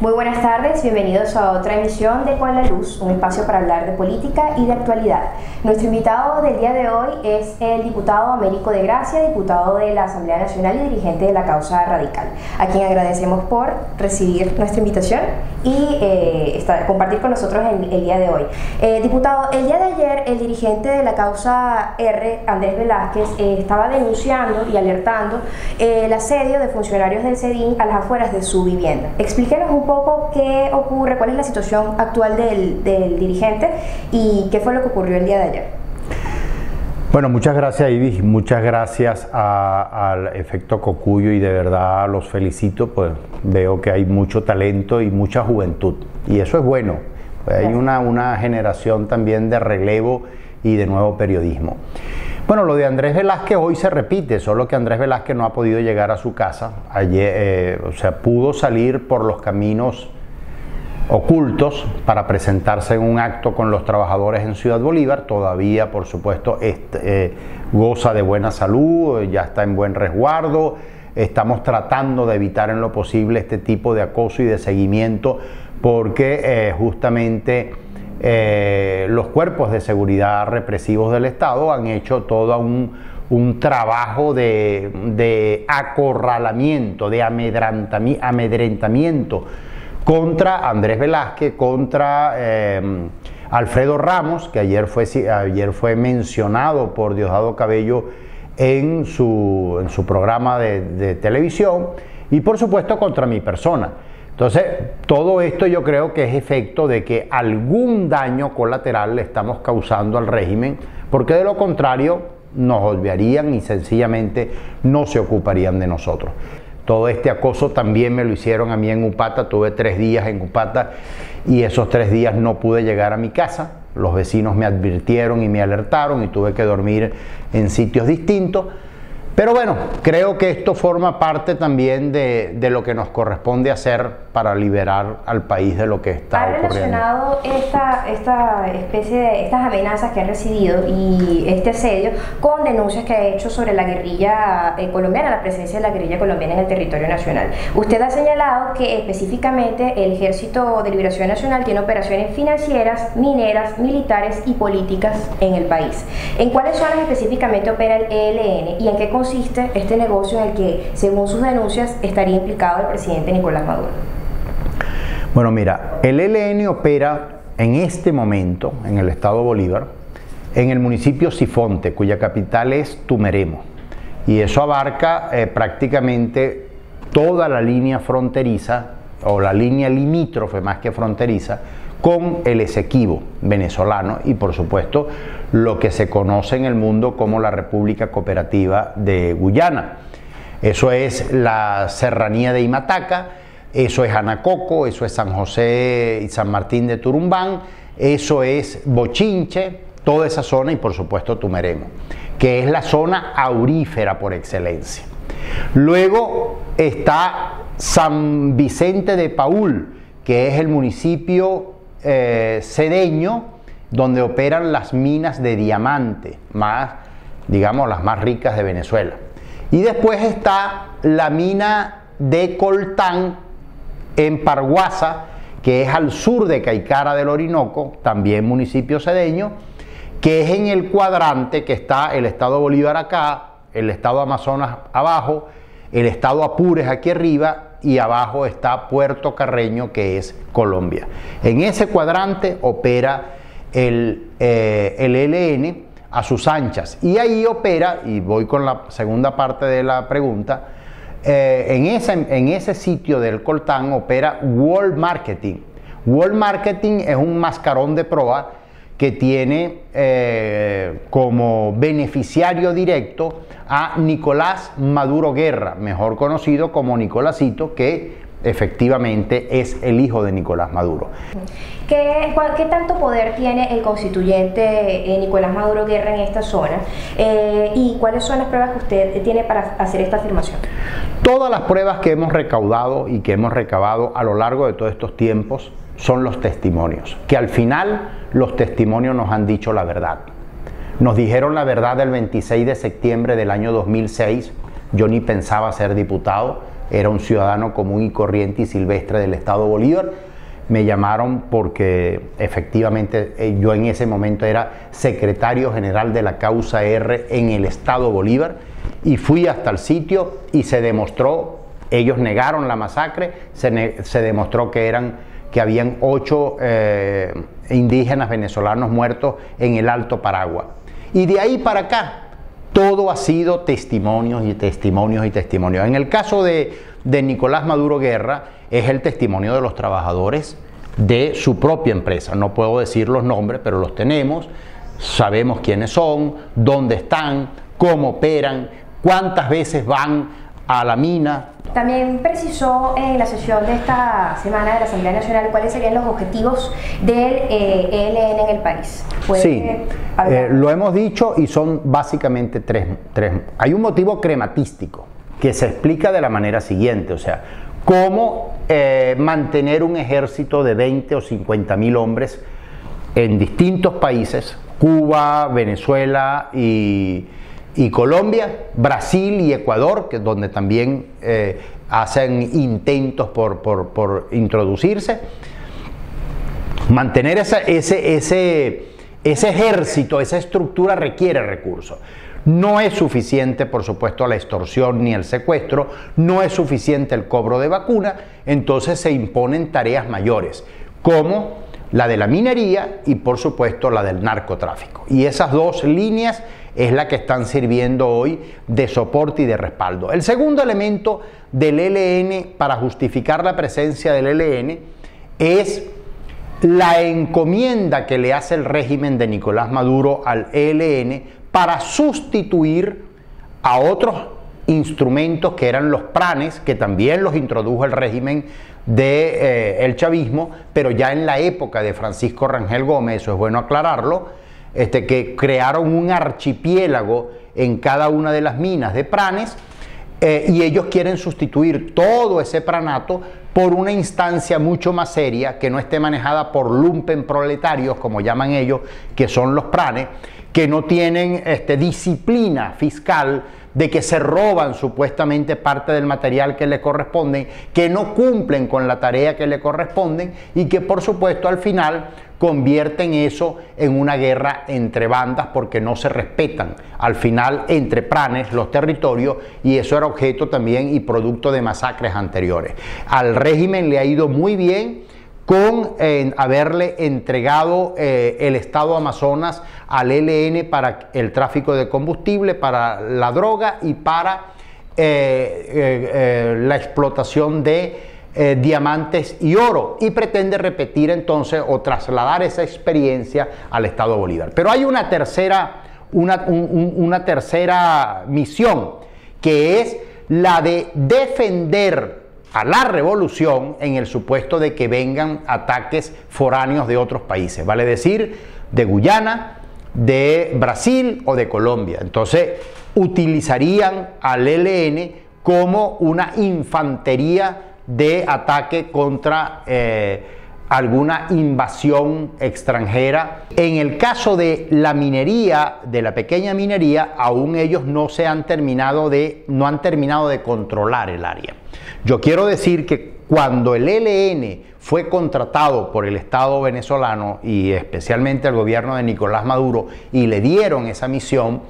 Muy buenas tardes, bienvenidos a otra emisión de Con la Luz, un espacio para hablar de política y de actualidad. Nuestro invitado del día de hoy es el diputado Américo de Gracia, diputado de la Asamblea Nacional y dirigente de la causa radical, a quien agradecemos por recibir nuestra invitación y eh, compartir con nosotros el, el día de hoy. Eh, diputado, el día de ayer el dirigente de la causa R, Andrés Velázquez, eh, estaba denunciando y alertando el asedio de funcionarios del CEDIN a las afueras de su vivienda. Explíquenos un poco qué ocurre, cuál es la situación actual del, dirigente y qué fue lo que ocurrió el día de ayer. Bueno, muchas gracias Ibis, muchas gracias al efecto Cocuyo y de verdad los felicito, pues veo que hay mucho talento y mucha juventud y eso es bueno, hay una, una generación también de relevo y de nuevo periodismo. Bueno, lo de Andrés Velázquez hoy se repite, solo que Andrés Velázquez no ha podido llegar a su casa. Ayer, eh, o sea, pudo salir por los caminos ocultos para presentarse en un acto con los trabajadores en Ciudad Bolívar. Todavía, por supuesto, eh, goza de buena salud, ya está en buen resguardo. Estamos tratando de evitar en lo posible este tipo de acoso y de seguimiento porque eh, justamente eh, los cuerpos de seguridad represivos del Estado han hecho todo un, trabajo de, acorralamiento, de amedrentamiento contra Andrés Velázquez, contra eh, Alfredo Ramos, que ayer fue, ayer fue mencionado por Diosdado Cabello en su, en su programa de televisión, y por supuesto contra mi persona. Entonces, todo esto yo creo que es efecto de que algún daño colateral le estamos causando al régimen, porque de lo contrario nos olvidarían y sencillamente no se ocuparían de nosotros. Todo este acoso también me lo hicieron a mí en Upata, tuve tres días en Upata y esos tres días no pude llegar a mi casa. Los vecinos me advirtieron y me alertaron y tuve que dormir en sitios distintos. Pero bueno, creo que esto forma parte también de, lo que nos corresponde hacer para liberar al país de lo que está ¿Ha relacionado esta, esta especie de estas amenazas que han recibido y este asedio con denuncias que ha hecho sobre la guerrilla eh, colombiana, la presencia de la guerrilla colombiana en el territorio nacional? Usted ha señalado que específicamente el Ejército de Liberación Nacional tiene operaciones financieras, mineras, militares y políticas en el país. ¿En cuáles zonas específicamente opera el ELN y en qué consiste este negocio en el que, según sus denuncias, estaría implicado el presidente Nicolás Maduro? Bueno, mira, el ELN opera en este momento en el estado Bolívar, en el municipio Sifonte, cuya capital es Tumeremo. Y eso abarca eh, prácticamente toda la línea fronteriza, o la línea limítrofe más que fronteriza, con el Esequibo venezolano y por supuesto lo que se conoce en el mundo como la República Cooperativa de Guyana. Eso es la serranía de Imataca, eso es Anacoco, eso es San José y San Martín de Turumbán, eso es Bochinche, toda esa zona y por supuesto Tumeremo, que es la zona aurífera por excelencia. Luego está San Vicente de Paul, que es el municipio eh, cedeño, donde operan las minas de diamante, más, digamos, las más ricas de Venezuela. Y después está la mina de Coltán en Parguasa, que es al sur de Caicara del Orinoco, también municipio cedeño, que es en el cuadrante que está el estado Bolívar acá, el estado Amazonas abajo, el estado Apures aquí arriba y abajo está Puerto Carreño, que es Colombia. En ese cuadrante opera el, eh, el ELN a sus anchas. Y ahí opera, y voy con la segunda parte de la pregunta, eh, en, ese, sitio del Coltán opera World Marketing. World Marketing es un mascarón de proa que tiene eh, como beneficiario directo a Nicolás Maduro Guerra, mejor conocido como Nicolásito, que efectivamente es el hijo de Nicolás Maduro. ¿Qué, tanto poder tiene el constituyente eh, Nicolás Maduro Guerra en esta zona? ¿Y cuáles son las pruebas que usted tiene para hacer esta afirmación? Todas las pruebas que hemos recaudado y que hemos recabado a lo largo de todos estos tiempos son los testimonios, que al final los testimonios nos han dicho la verdad. Nos dijeron la verdad el 26 de septiembre del año 2006, yo ni pensaba ser diputado, era un ciudadano común y corriente y silvestre del Estado Bolívar. Me llamaron porque efectivamente eh, yo en ese momento era secretario general de la causa R en el Estado Bolívar y fui hasta el sitio y se demostró, ellos negaron la masacre, se, demostró que eran que habían ocho eh, indígenas venezolanos muertos en el Alto Paragua. Y de ahí para acá, todo ha sido testimonios y testimonios y testimonios. En el caso de, de Nicolás Maduro Guerra, es el testimonio de los trabajadores de su propia empresa. No puedo decir los nombres, pero los tenemos. Sabemos quiénes son, dónde están, cómo operan, cuántas veces van a la mina. También precisó en la sesión de esta semana de la Asamblea Nacional cuáles serían los objetivos del ELN eh, en el país. Sí, eh, lo hemos dicho y son básicamente tres, tres. Hay un motivo crematístico que se explica de la manera siguiente, o sea, cómo eh, mantener un ejército de 20 o 50 mil hombres en distintos países, Cuba, Venezuela y, y Colombia, Brasil y Ecuador, que es donde también eh, hacen intentos por, por, introducirse. Mantener ese, ese, ese ejército, esa estructura requiere recursos. No es suficiente, por supuesto, la extorsión ni el secuestro, no es suficiente el cobro de vacuna, entonces se imponen tareas mayores, como la de la minería y, por supuesto, la del narcotráfico. Y esas dos líneas es la que están sirviendo hoy de soporte y de respaldo. El segundo elemento del ELN para justificar la presencia del ELN es la encomienda que le hace el régimen de Nicolás Maduro al ELN para sustituir a otros instrumentos que eran los pranes, que también los introdujo el régimen de eh, chavismo, pero ya en la época de Francisco Rangel Gómez, eso es bueno aclararlo, este, que crearon un archipiélago en cada una de las minas de pranes eh, y ellos quieren sustituir todo ese pranato por una instancia mucho más seria que no esté manejada por lumpen proletarios, como llaman ellos, que son los pranes, que no tienen este, disciplina fiscal de que se roban supuestamente parte del material que le corresponden, que no cumplen con la tarea que le corresponden y que por supuesto al final convierten eso en una guerra entre bandas porque no se respetan al final entre pranes los territorios y eso era objeto también y producto de masacres anteriores. Al régimen le ha ido muy bien con eh, haberle entregado eh, el Estado Amazonas al ELN para el tráfico de combustible, para la droga y para eh, la explotación de eh, diamantes y oro y pretende repetir entonces o trasladar esa experiencia al Estado Bolívar. Pero hay una tercera, una, una tercera misión que es la de defender a la revolución en el supuesto de que vengan ataques foráneos de otros países, vale decir, de Guyana, de Brasil o de Colombia. Entonces, utilizarían al ELN como una infantería de ataque contra eh, alguna invasión extranjera. En el caso de la minería, de la pequeña minería, aún ellos no se han terminado de, no han terminado de controlar el área. Yo quiero decir que cuando el ELN fue contratado por el Estado venezolano y especialmente el gobierno de Nicolás Maduro y le dieron esa misión,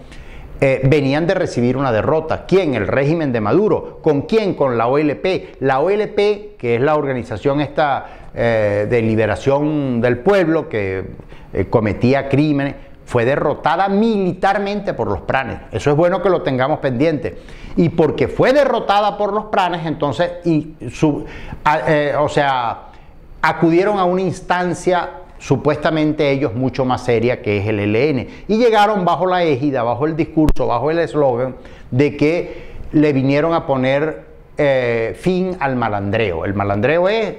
eh, venían de recibir una derrota. ¿Quién? El régimen de Maduro. ¿Con quién? Con la OLP. La OLP, que es la organización esta eh, de liberación del pueblo que eh, cometía crímenes, fue derrotada militarmente por los pranes. Eso es bueno que lo tengamos pendiente. Y porque fue derrotada por los pranes, entonces, y su, o sea, acudieron a una instancia supuestamente ellos mucho más seria que es el ELN. Y llegaron bajo la égida, bajo el discurso, bajo el eslogan de que le vinieron a poner eh, fin al malandreo. El malandreo es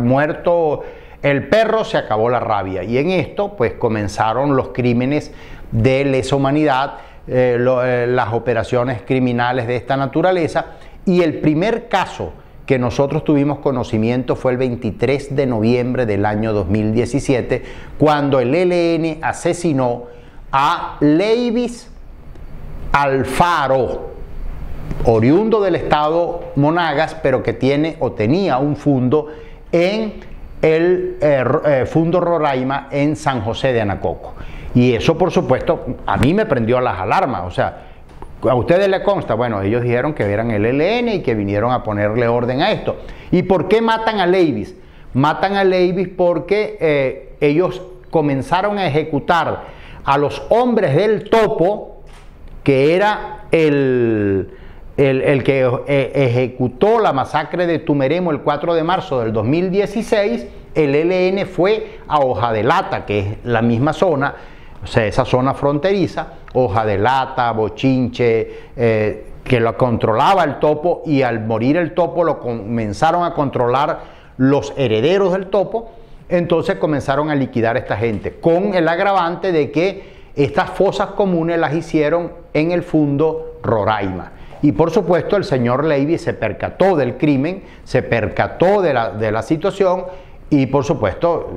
muerto el perro, se acabó la rabia. Y en esto pues comenzaron los crímenes de lesa humanidad, eh, eh, las operaciones criminales de esta naturaleza. Y el primer caso que nosotros tuvimos conocimiento fue el 23 de noviembre del año 2017, cuando el ELN asesinó a Leivis Alfaro. oriundo del estado Monagas, pero que tiene o tenía un fundo en el eh, eh, Fundo Roraima en San José de Anacoco. Y eso, por supuesto, a mí me prendió las alarmas. O sea, a ustedes les consta, bueno, ellos dijeron que eran el ELN y que vinieron a ponerle orden a esto. ¿Y por qué matan a Levis? Matan a Levis porque eh, ellos comenzaron a ejecutar a los hombres del topo, que era el, el, que eh, ejecutó la masacre de Tumeremo el 4 de marzo del 2016, el ELN fue a Hoja de Lata, que es la misma zona, o sea, esa zona fronteriza, Hoja de Lata, Bochinche, eh, que lo controlaba el topo y al morir el topo lo comenzaron a controlar los herederos del topo, entonces comenzaron a liquidar a esta gente, con el agravante de que estas fosas comunes las hicieron en el fundo Roraima. Y por supuesto el señor Levy se percató del crimen, se percató de la, de la situación y por supuesto,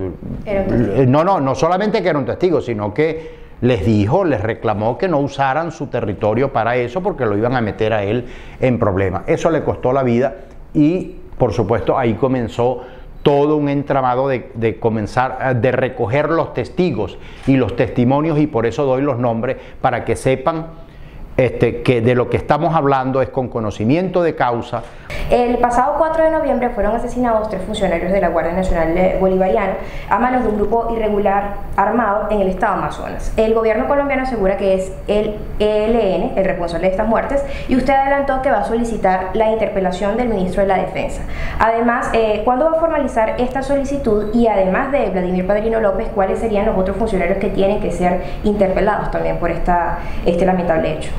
no, no, no solamente que era un testigo, sino que les dijo, les reclamó que no usaran su territorio para eso porque lo iban a meter a él en problemas. Eso le costó la vida y por supuesto ahí comenzó todo un entramado de, de, comenzar, de recoger los testigos y los testimonios y por eso doy los nombres para que sepan este, que de lo que estamos hablando es con conocimiento de causa. El pasado 4 de noviembre fueron asesinados tres funcionarios de la Guardia Nacional Bolivariana a manos de un grupo irregular armado en el estado Amazonas. El gobierno colombiano asegura que es el ELN el responsable de estas muertes y usted adelantó que va a solicitar la interpelación del ministro de la Defensa. Además, eh, ¿cuándo va a formalizar esta solicitud? Y además de Vladimir Padrino López, ¿cuáles serían los otros funcionarios que tienen que ser interpelados también por esta, este lamentable hecho?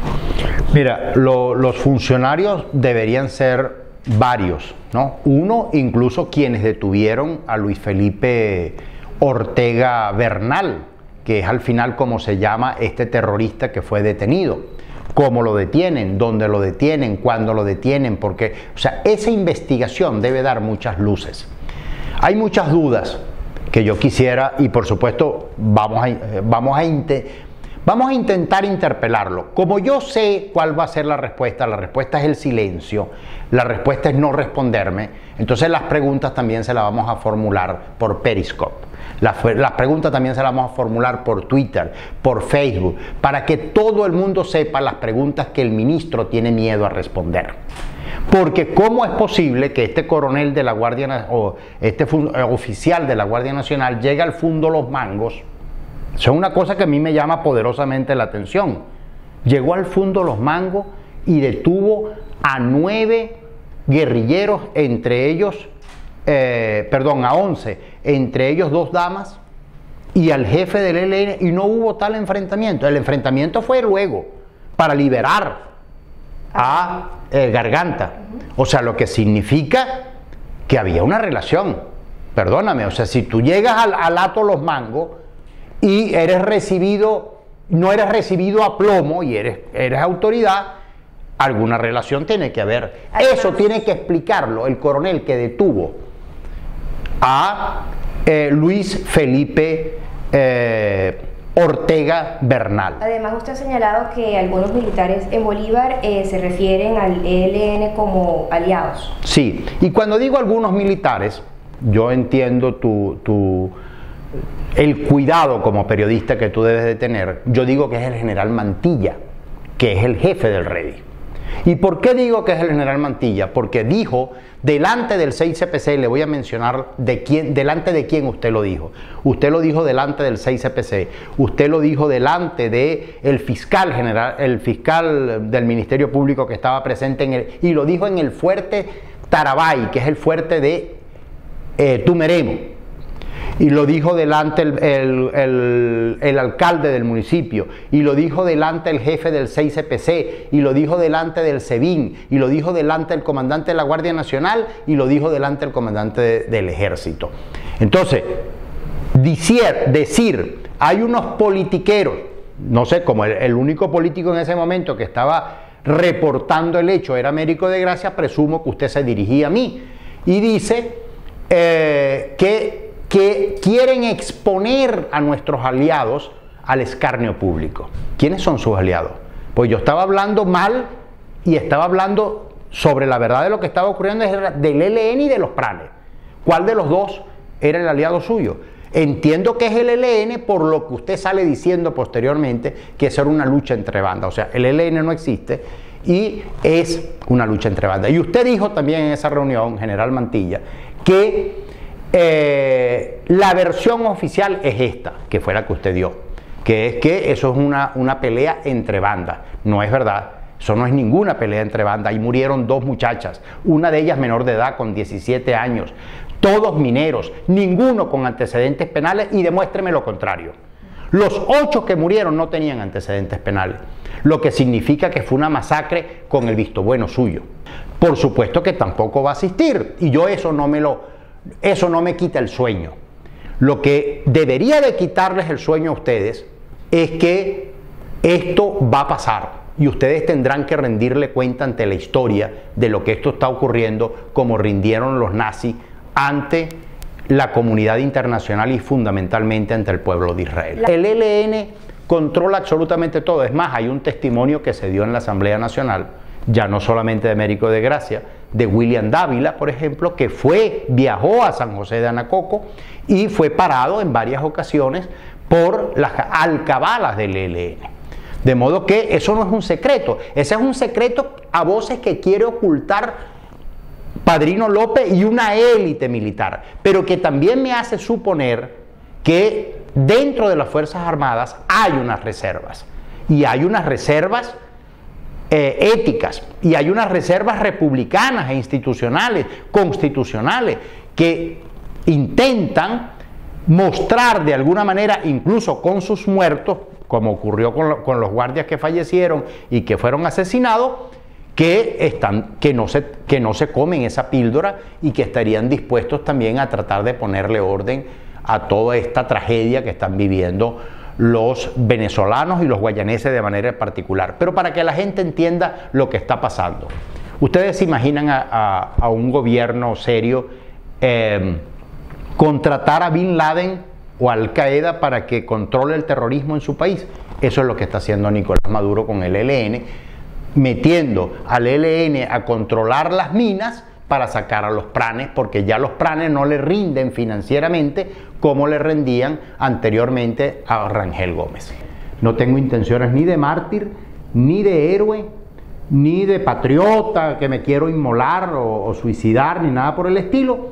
Mira, los funcionarios deberían ser varios, ¿no? Uno, incluso quienes detuvieron a Luis Felipe Ortega Bernal, que es al final como se llama este terrorista que fue detenido. Cómo lo detienen, dónde lo detienen, cuándo lo detienen, porque, o sea, esa investigación debe dar muchas luces. Hay muchas dudas que yo quisiera, y por supuesto vamos a, vamos a, Vamos a intentar interpelarlo. Como yo sé cuál va a ser la respuesta, la respuesta es el silencio, la respuesta es no responderme, entonces las preguntas también se las vamos a formular por Periscope. Las, preguntas también se las vamos a formular por Twitter, por Facebook, para que todo el mundo sepa las preguntas que el ministro tiene miedo a responder. Porque ¿cómo es posible que este coronel de la Guardia o este oficial de la Guardia Nacional llegue al fondo Los Mangos? Es una cosa que a mí me llama poderosamente la atención. Llegó al fondo Los Mangos y detuvo a nueve guerrilleros, entre ellos, eh, perdón, a once, entre ellos dos damas y al jefe del ELN y no hubo tal enfrentamiento. El enfrentamiento fue luego para liberar a eh, Garganta. O sea, lo que significa que había una relación. Perdóname, o sea, si tú llegas al, al Ato Los Mangos, y eres recibido, no eres recibido a plomo y eres, eres autoridad, alguna relación tiene que haber. Eso tiene que explicarlo el coronel que detuvo a eh, Luis Felipe eh, Ortega Bernal. Además, usted ha señalado que algunos militares en Bolívar eh, se refieren al ELN como aliados. Sí, y cuando digo algunos militares, yo entiendo tu, tu el cuidado como periodista que tú debes de tener, yo digo que es el general Mantilla, que es el jefe del REDI. ¿Y por qué digo que es el general Mantilla? Porque dijo delante del 6CPC, le voy a mencionar de quién, delante de quién usted lo dijo. Usted lo dijo delante del 6CPC, usted lo dijo delante de el fiscal general, el fiscal del Ministerio Público que estaba presente en el, y lo dijo en el fuerte Tarabay, que es el fuerte de eh, Tumeremo y lo dijo delante el, alcalde del municipio, y lo dijo delante el jefe del 6CPC, y lo dijo delante del SEBIN, y lo dijo delante el comandante de la Guardia Nacional, y lo dijo delante el comandante del ejército. Entonces, decir, decir, hay unos politiqueros, no sé, como el, único político en ese momento que estaba reportando el hecho era Américo de Gracia, presumo que usted se dirigía a mí, y dice eh, que que quieren exponer a nuestros aliados al escarnio público. ¿Quiénes son sus aliados? Pues yo estaba hablando mal y estaba hablando sobre la verdad de lo que estaba ocurriendo del ELN y de los pranes. ¿Cuál de los dos era el aliado suyo? Entiendo que es el ELN por lo que usted sale diciendo posteriormente que eso era una lucha entre bandas. O sea, el ELN no existe y es una lucha entre bandas. Y usted dijo también en esa reunión, general Mantilla, que eh, la versión oficial es esta, que fue la que usted dio, que es que eso es una, una pelea entre bandas. No es verdad. Eso no es ninguna pelea entre bandas. Y murieron dos muchachas, una de ellas menor de edad con 17 años, todos mineros, ninguno con antecedentes penales y demuéstreme lo contrario. Los ocho que murieron no tenían antecedentes penales, lo que significa que fue una masacre con el visto bueno suyo. Por supuesto que tampoco va a asistir y yo eso no me lo eso no me quita el sueño. Lo que debería de quitarles el sueño a ustedes es que esto va a pasar y ustedes tendrán que rendirle cuenta ante la historia de lo que esto está ocurriendo como rindieron los nazis ante la comunidad internacional y fundamentalmente ante el pueblo de Israel. El ELN controla absolutamente todo. Es más, hay un testimonio que se dio en la Asamblea Nacional, ya no solamente de Américo de Gracia, de William Dávila, por ejemplo, que fue, viajó a San José de Anacoco y fue parado en varias ocasiones por las alcabalas del ELN. De modo que eso no es un secreto, ese es un secreto a voces que quiere ocultar Padrino López y una élite militar, pero que también me hace suponer que dentro de las Fuerzas Armadas hay unas reservas, y hay unas reservas eh, éticas, y hay unas reservas republicanas e institucionales, constitucionales, que intentan mostrar de alguna manera, incluso con sus muertos, como ocurrió con, con los guardias que fallecieron y que fueron asesinados, que, están, que, no se, que no se comen esa píldora y que estarían dispuestos también a tratar de ponerle orden a toda esta tragedia que están viviendo los venezolanos y los guayaneses de manera particular. Pero para que la gente entienda lo que está pasando. Ustedes se imaginan a, un gobierno serio eh, contratar a Bin Laden o Al Qaeda para que controle el terrorismo en su país. Eso es lo que está haciendo Nicolás Maduro con el ELN metiendo al ELN a controlar las minas para sacar a los pranes, porque ya los pranes no le rinden financieramente como le rendían anteriormente a Rangel Gómez. No tengo intenciones ni de mártir, ni de héroe, ni de patriota que me quiero inmolar o, suicidar, ni nada por el estilo,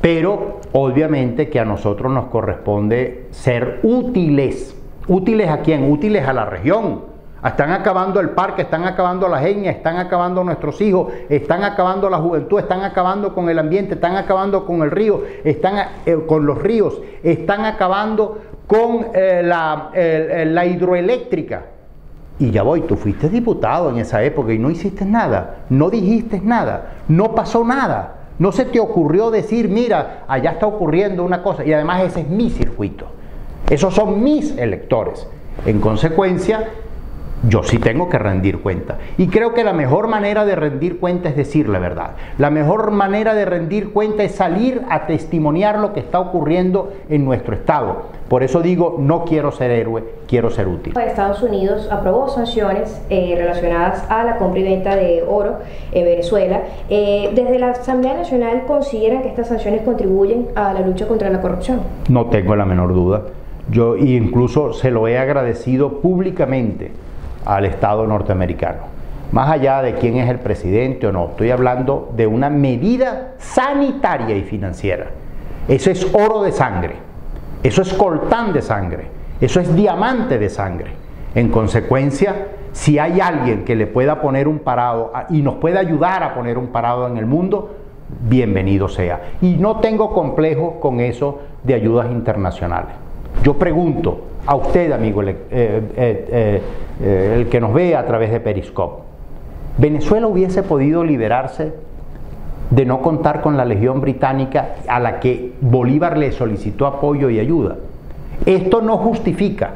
pero obviamente que a nosotros nos corresponde ser útiles. ¿Útiles a quién? Útiles a la región, están acabando el parque, están acabando las etnias, están acabando nuestros hijos, están acabando la juventud, están acabando con el ambiente, están acabando con el río, están eh, con los ríos, están acabando con eh, la, la hidroeléctrica. Y ya voy, tú fuiste diputado en esa época y no hiciste nada, no dijiste nada, no pasó nada. No se te ocurrió decir, mira, allá está ocurriendo una cosa. Y además ese es mi circuito. Esos son mis electores. En consecuencia, yo sí tengo que rendir cuenta. Y creo que la mejor manera de rendir cuenta es decir la verdad. La mejor manera de rendir cuenta es salir a testimoniar lo que está ocurriendo en nuestro Estado. Por eso digo, no quiero ser héroe, quiero ser útil. Estados Unidos aprobó sanciones eh, relacionadas a la compra y venta de oro en Venezuela. Eh, desde la Asamblea Nacional consideran que estas sanciones contribuyen a la lucha contra la corrupción. No tengo la menor duda. Yo incluso se lo he agradecido públicamente al Estado norteamericano. Más allá de quién es el presidente o no, estoy hablando de una medida sanitaria y financiera. Eso es oro de sangre, eso es coltán de sangre, eso es diamante de sangre. En consecuencia, si hay alguien que le pueda poner un parado y nos pueda ayudar a poner un parado en el mundo, bienvenido sea. Y no tengo complejo con eso de ayudas internacionales. Yo pregunto a usted, amigo, eh, eh, eh, el que nos ve a través de Periscope, ¿Venezuela hubiese podido liberarse de no contar con la Legión Británica a la que Bolívar le solicitó apoyo y ayuda? Esto no justifica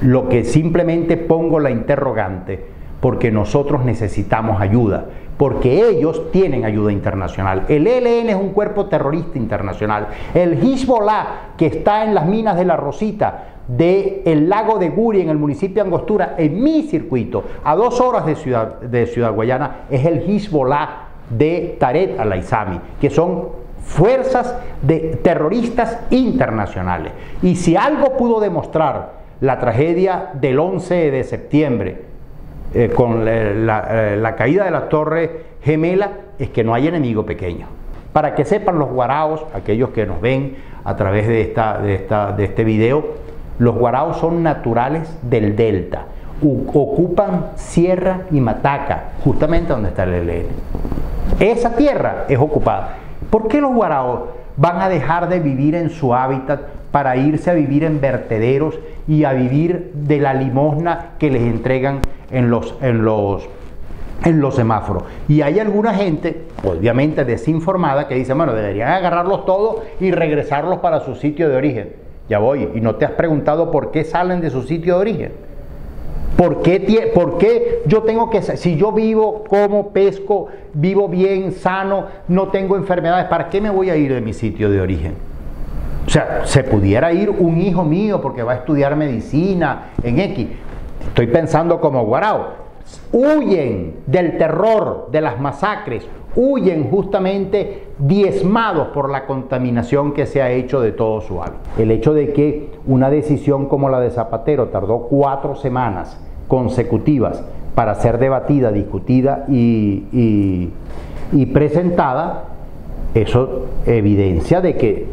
lo que simplemente pongo la interrogante porque nosotros necesitamos ayuda porque ellos tienen ayuda internacional. El ELN es un cuerpo terrorista internacional. El Hezbollah, que está en las minas de la Rosita, del el lago de Guri en el municipio de Angostura, en mi circuito, a dos horas de Ciudad, de Ciudad Guayana, es el Hezbollah de Taret al-Aizami, que son fuerzas de terroristas internacionales. Y si algo pudo demostrar la tragedia del 11 de septiembre eh, con la, eh, la, caída de la torre gemela, es que no hay enemigo pequeño. Para que sepan los guaraos, aquellos que nos ven a través de, esta, de, esta, de este video, los guaraos son naturales del delta. ocupan Sierra y Mataca, justamente donde está el ELN. Esa tierra es ocupada. ¿Por qué los guaraos van a dejar de vivir en su hábitat para irse a vivir en vertederos y a vivir de la limosna que les entregan en los, en los, en los semáforos? Y hay alguna gente, obviamente desinformada, que dice, bueno, deberían agarrarlos todos y regresarlos para su sitio de origen. Ya voy, y no te has preguntado por qué salen de su sitio de origen. ¿Por qué, ¿Por qué, yo tengo que, si yo vivo, como, pesco, vivo bien, sano, no tengo enfermedades, ¿para qué me voy a ir de mi sitio de origen? O sea, se pudiera ir un hijo mío porque va a estudiar medicina en X. Estoy pensando como Guarao. Huyen del terror, de las masacres, huyen justamente diezmados por la contaminación que se ha hecho de todo su hábitat. El hecho de que una decisión como la de Zapatero tardó cuatro semanas consecutivas para ser debatida, discutida y, presentada, eso evidencia de que,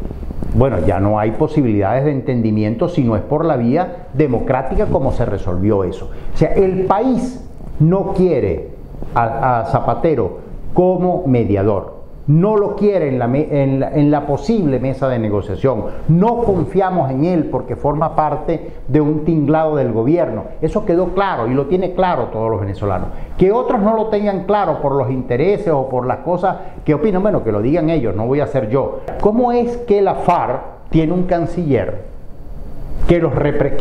bueno, ya no hay posibilidades de entendimiento si no es por la vía democrática como se resolvió eso. O sea, el país no quiere a Zapatero como mediador no lo quiere en la, en, la, posible mesa de negociación. No confiamos en él porque forma parte de un tinglado del gobierno. Eso quedó claro y lo tiene claro todos los venezolanos. Que otros no lo tengan claro por los intereses o por las cosas que opinan, bueno, que lo digan ellos, no voy a ser yo. ¿Cómo es que la FARC tiene un canciller que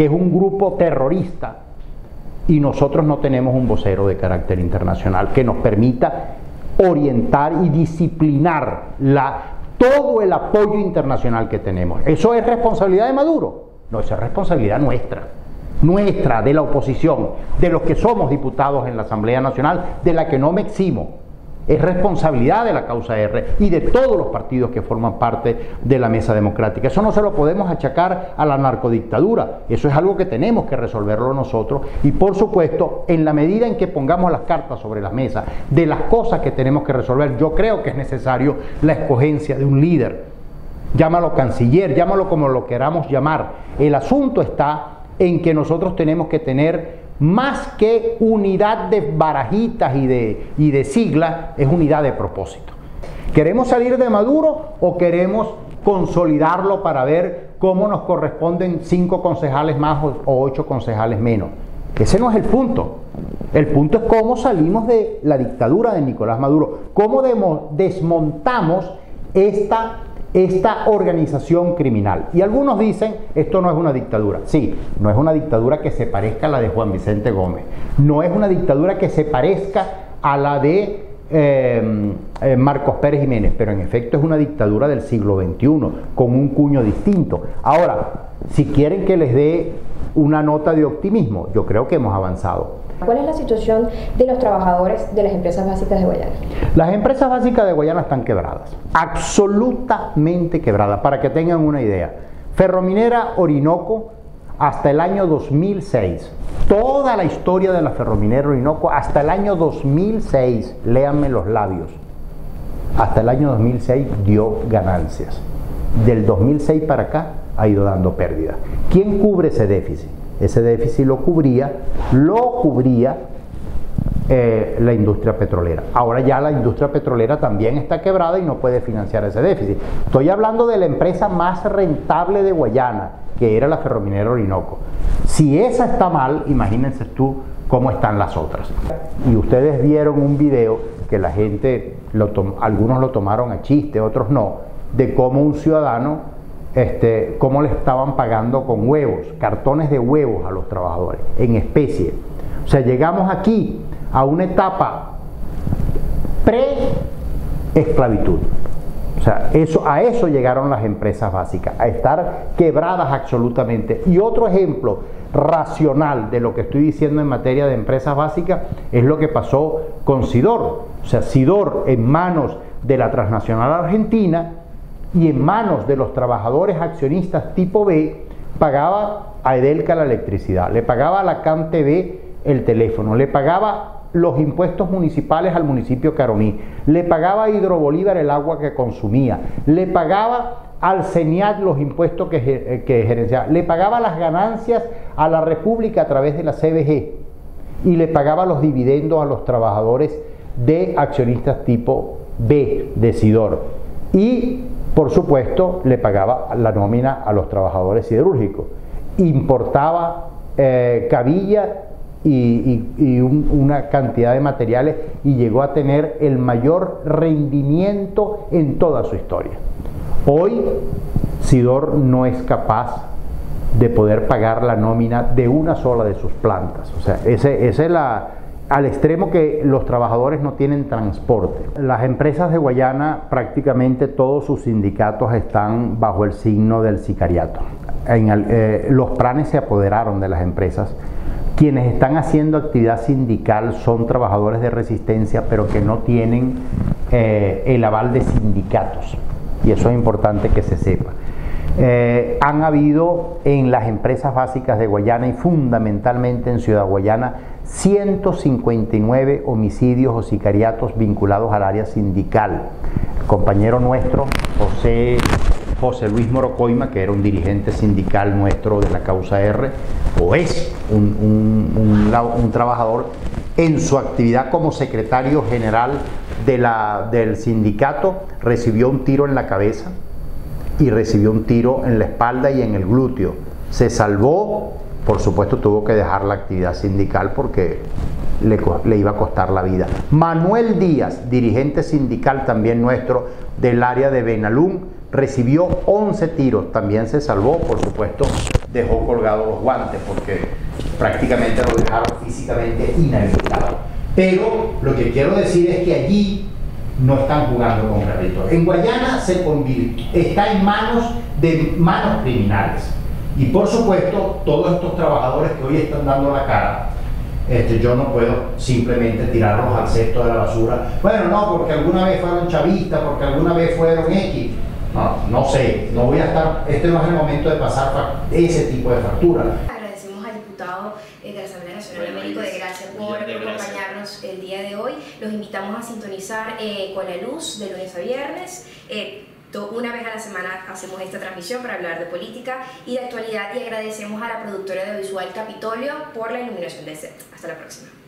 es un grupo terrorista y nosotros no tenemos un vocero de carácter internacional que nos permita orientar y disciplinar la, todo el apoyo internacional que tenemos. ¿Eso es responsabilidad de Maduro? No, eso es responsabilidad nuestra, nuestra, de la oposición, de los que somos diputados en la Asamblea Nacional, de la que no me eximo. Es responsabilidad de la causa R y de todos los partidos que forman parte de la mesa democrática. Eso no se lo podemos achacar a la narcodictadura. Eso es algo que tenemos que resolverlo nosotros. Y por supuesto, en la medida en que pongamos las cartas sobre la mesa de las cosas que tenemos que resolver, yo creo que es necesario la escogencia de un líder. Llámalo canciller, llámalo como lo queramos llamar. El asunto está en que nosotros tenemos que tener más que unidad de barajitas y de, siglas, es unidad de propósito. ¿Queremos salir de Maduro o queremos consolidarlo para ver cómo nos corresponden cinco concejales más o ocho concejales menos? Ese no es el punto. El punto es cómo salimos de la dictadura de Nicolás Maduro, cómo desmontamos esta esta organización criminal. Y algunos dicen, esto no es una dictadura. Sí, no es una dictadura que se parezca a la de Juan Vicente Gómez. No es una dictadura que se parezca a la de em, eh, Marcos Pérez Jiménez, pero en efecto es una dictadura del siglo XXI, con un cuño distinto. Ahora, si quieren que les dé una nota de optimismo, yo creo que hemos avanzado. ¿Cuál es la situación de los trabajadores de las empresas básicas de Guayana? Las empresas básicas de Guayana están quebradas, absolutamente quebradas, para que tengan una idea. Ferrominera Orinoco hasta el año 2006, toda la historia de la Ferrominera Orinoco hasta el año 2006, léanme los labios, hasta el año 2006 dio ganancias. Del 2006 para acá ha ido dando pérdidas. ¿Quién cubre ese déficit? Ese déficit lo cubría, lo cubría eh, la industria petrolera. Ahora ya la industria petrolera también está quebrada y no puede financiar ese déficit. Estoy hablando de la empresa más rentable de Guayana, que era la Ferrominera Orinoco. Si esa está mal, imagínense tú cómo están las otras. Y ustedes vieron un video que la gente, algunos lo tomaron a chiste, otros no, de cómo un ciudadano este, cómo le estaban pagando con huevos, cartones de huevos a los trabajadores, en especie. O sea, llegamos aquí a una etapa pre-esclavitud. O sea, a eso llegaron las empresas básicas, a estar quebradas absolutamente. Y otro ejemplo racional de lo que estoy diciendo en materia de empresas básicas es lo que pasó con Sidor. O sea, Sidor en manos de la transnacional argentina y en manos de los trabajadores accionistas tipo B, pagaba a Edelca la electricidad, le pagaba a la CAN TV el teléfono, le pagaba los impuestos municipales al municipio Caroní, le pagaba a Hidrobolívar el agua que consumía, le pagaba al CENIAT los impuestos que, eh, que gerenciaba, le pagaba las ganancias a la República a través de la CBG y le pagaba los dividendos a los trabajadores de accionistas tipo B, decidor. Y, por supuesto, le pagaba la nómina a los trabajadores siderúrgicos. Importaba eh, cabilla y, una cantidad de materiales y llegó a tener el mayor rendimiento en toda su historia. Hoy Sidor no es capaz de poder pagar la nómina de una sola de sus plantas. O sea, ese es la, al extremo que los trabajadores no tienen transporte. Las empresas de Guayana, prácticamente todos sus sindicatos están bajo el signo del sicariato. Eh, los planes se apoderaron de las empresas quienes están haciendo actividad sindical son trabajadores de resistencia, pero que no tienen eh, el aval de sindicatos. Y eso es importante que se sepa. Eh, han habido en las empresas básicas de Guayana y fundamentalmente en Ciudad Guayana 159 homicidios o sicariatos vinculados al área sindical. El compañero nuestro, José José Luis Morocoima, que era un dirigente sindical nuestro de la causa R, o es un, trabajador en su actividad como secretario general de la, del sindicato, recibió un tiro en la cabeza y recibió un tiro en la espalda y en el glúteo. Se salvó, por supuesto tuvo que dejar la actividad sindical porque le, iba a costar la vida. Manuel Díaz, dirigente sindical también nuestro del área de Benalún, recibió 11 tiros, también se salvó, por supuesto, dejó colgados los guantes porque prácticamente lo dejaron físicamente inhabilitado. Pero lo que quiero decir es que allí no están jugando con carritos. En Guayana se está en manos de manos criminales. Y por supuesto, todos estos trabajadores que hoy están dando la cara, este, yo no puedo simplemente tirarlos al cesto de la basura. Bueno, no, porque alguna vez fueron chavistas, porque alguna vez fueron X. No, no sé, no voy a estar, este no es el momento de pasar ese tipo de factura. Agradecemos al diputado eh, de la Asamblea Nacional de México de Gracia por acompañarnos el día de hoy. Los invitamos a sintonizar eh, con la luz de lunes a viernes. Eh, una vez a la semana hacemos esta transmisión para hablar de política y de actualidad y agradecemos a la productora audiovisual Capitolio por la iluminación de set. Hasta la próxima.